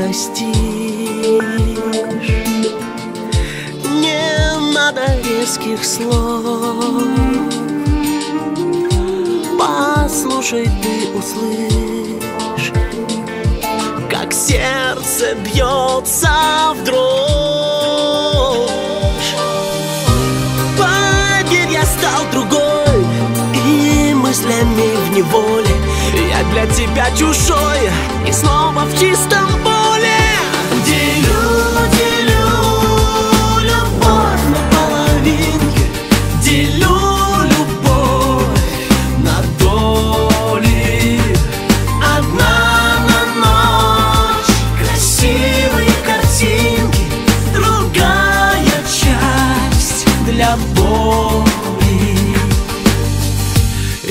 простишь. Не надо резких слов. Послушай, ты услышь Как сердце бьется в дрожь. Поверь, я стал другой И мыслями в неволе. Я для тебя чужой И снова в чистом поле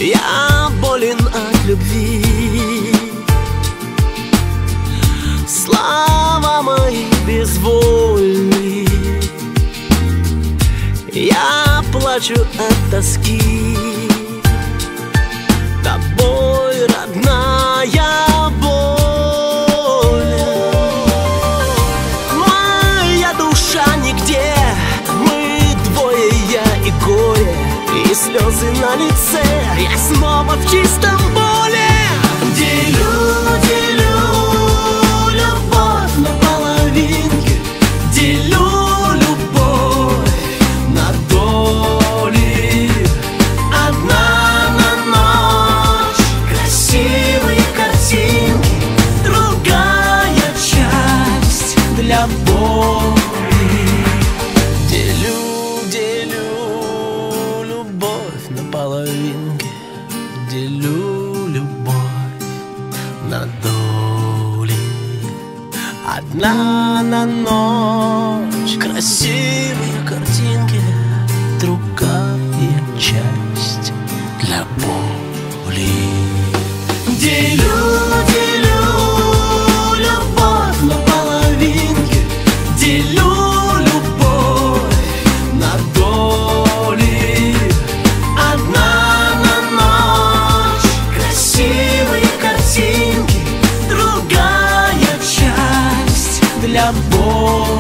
Я болен от любви. Слова мои безвольны Я плачу от тоски слезы на лице. Я снова в чистом поле. Делю, делю любовь на половинки Делю любовь на доли Одна на ночь. Красивые картинки. Другая часть для боли половинки Делю любовь на доли. Одна на ночь Красивые картинки lắm buồn